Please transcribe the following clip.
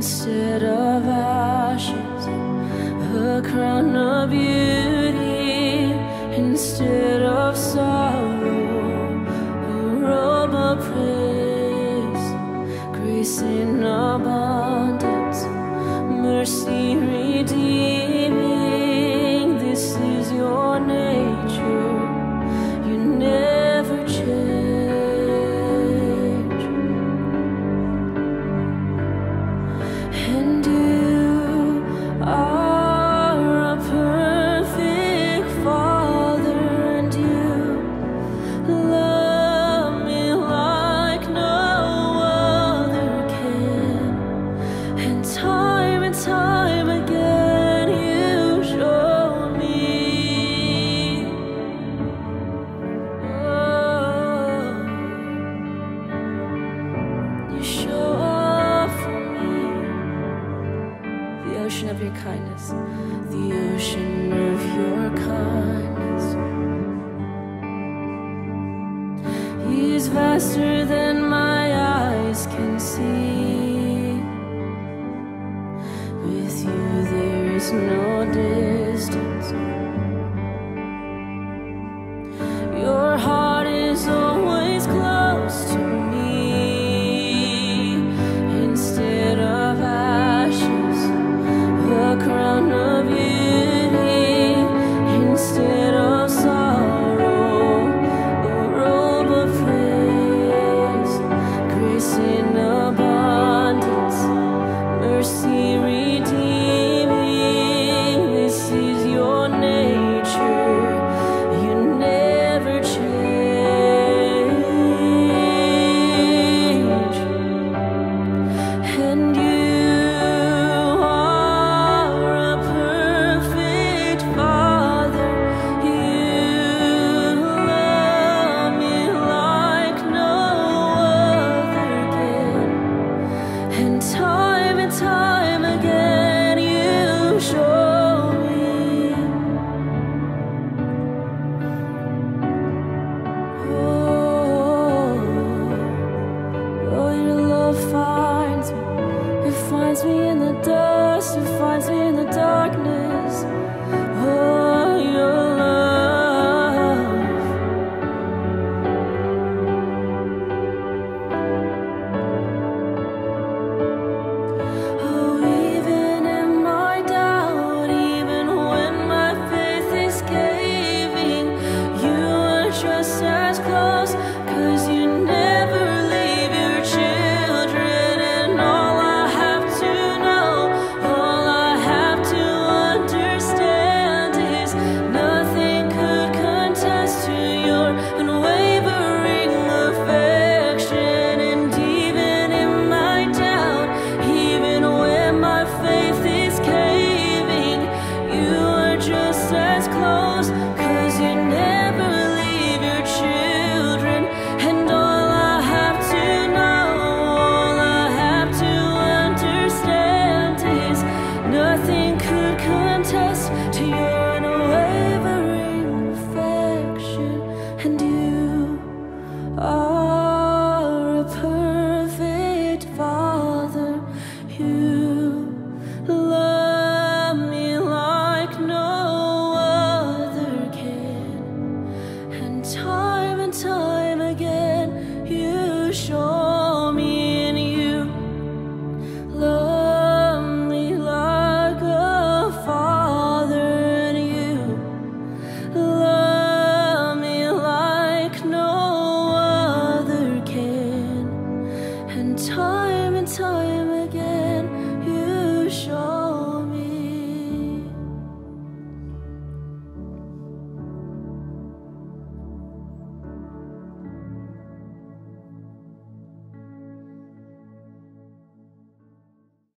instead of ashes, a crown of beauty instead of sorrow, a robe of praise, grace in. kindness, the ocean of your kindness. He's vaster than my eyes can see. With you, there is no finds me in the dust, who finds me in the darkness. manos.